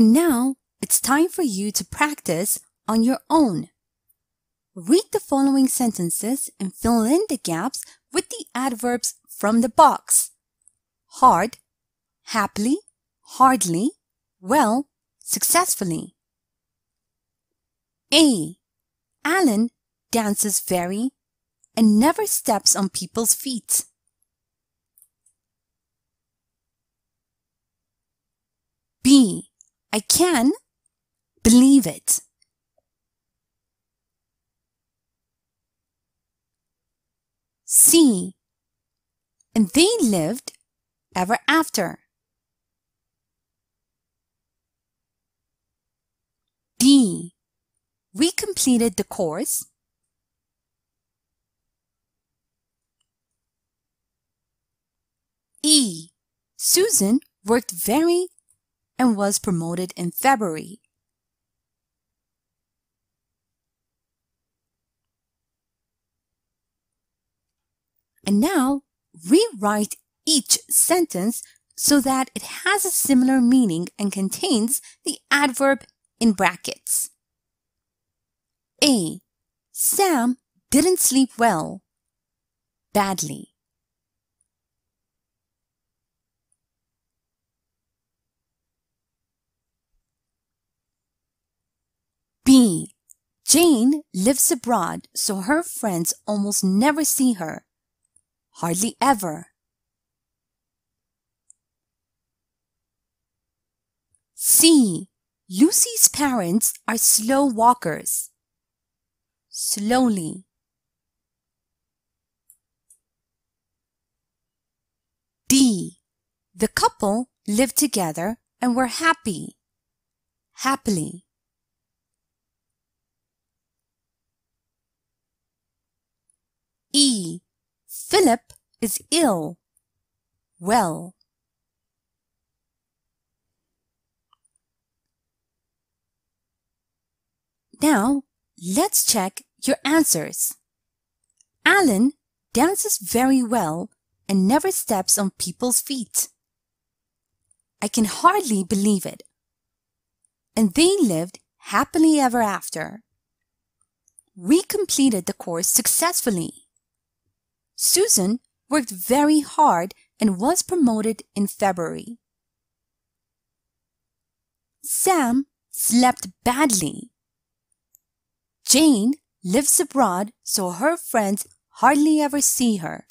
And now it's time for you to practice on your own. Read the following sentences and fill in the gaps with the adverbs from the box. Hard, happily, hardly, well, successfully. A. Alan dances very and never steps on people's feet. B. I can believe it. C. And they lived ever after. D. We completed the course. E. Susan worked very and was promoted in February. And now rewrite each sentence so that it has a similar meaning and contains the adverb in brackets. A. Sam didn't sleep well. Badly. B. Jane lives abroad, so her friends almost never see her. Hardly ever. C. Lucy's parents are slow walkers. Slowly. D. The couple lived together and were happy. Happily. E. Philip is ill. Well. Now, let's check your answers. Alan dances very well and never steps on people's feet. I can hardly believe it. And they lived happily ever after. We completed the course successfully. Susan worked very hard and was promoted in February. Sam slept badly. Jane lives abroad, so her friends hardly ever see her.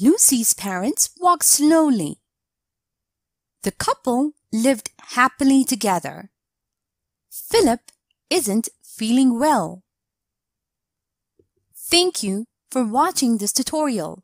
Lucy's parents walk slowly. The couple lived happily together. Philip isn't feeling well. Thank you for watching this tutorial.